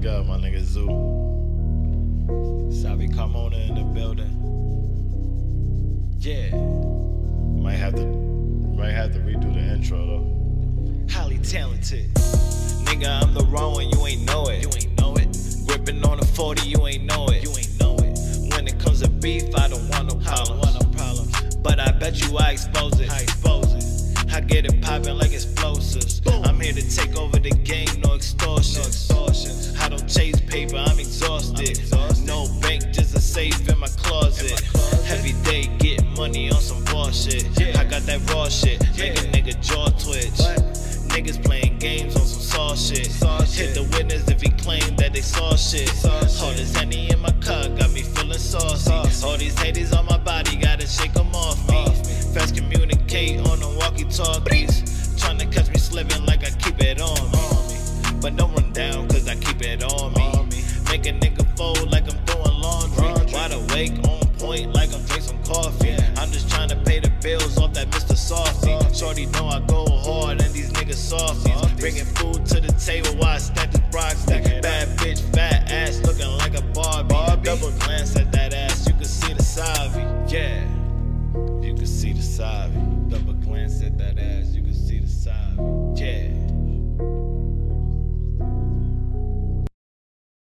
good, my nigga Zoo. Xavi Carmona in the building. Yeah. Might have to might have to redo the intro though. Highly talented. Nigga, I'm the wrong one, you ain't know it. You ain't know it. Gripping on a 40, you ain't know it. You ain't know it. When it comes to beef, I don't want no problems. Want no problems. But I bet you I expose it. I expose I get it popping like explosives. I'm here to take over the game, no extortion. I don't chase paper, I'm exhausted. No bank, just a safe in my closet. Every day, get money on some bullshit. Yeah. I got that raw shit, make a nigga jaw twitch. Niggas playing games on some saw shit. Hit the witness if he claimed that they saw shit. Walkie talkies. Trying to catch me slipping like I keep it on me. But don't run down cause I keep it on me. Make a nigga fold like I'm doing laundry. Wide awake, on point like I'm drinking some coffee. I'm just trying to pay the bills off that Mr. Softy. Shorty know I go hard and these niggas softies. Bringing food to the table while I stand see the side. Double glance at that ass, you can see the